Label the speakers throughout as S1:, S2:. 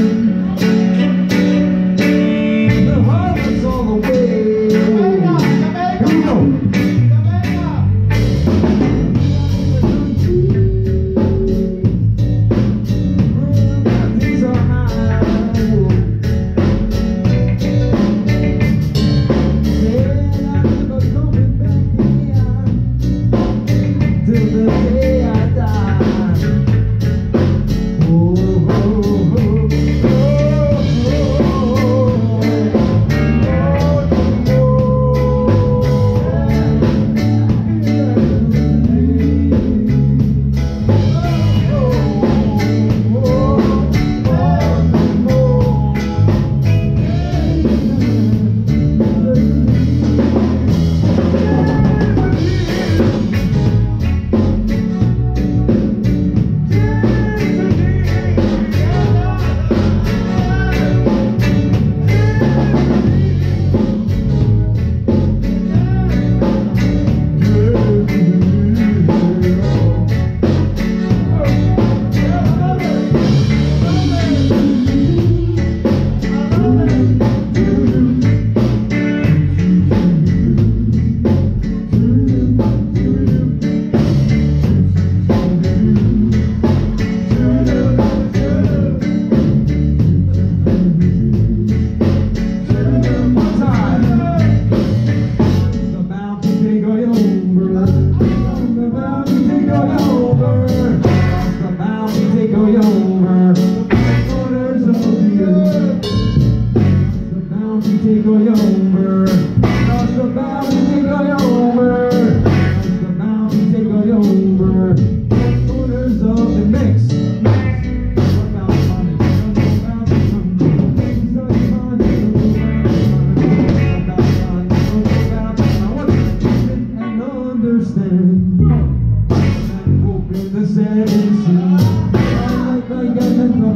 S1: time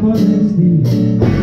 S1: por este